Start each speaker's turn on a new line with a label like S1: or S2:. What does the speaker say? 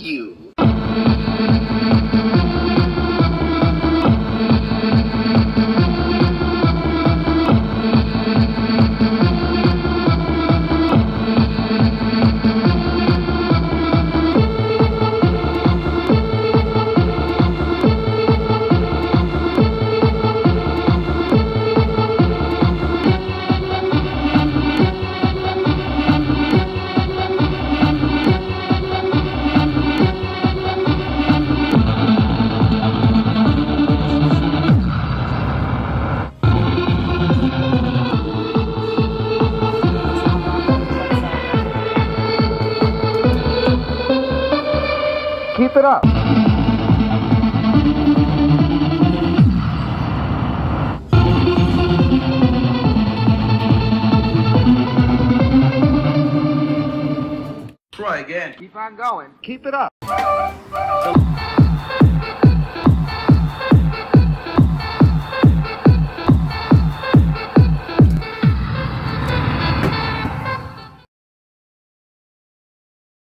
S1: you.
S2: Keep it up.
S1: Try again.
S2: Keep on going. Keep it up.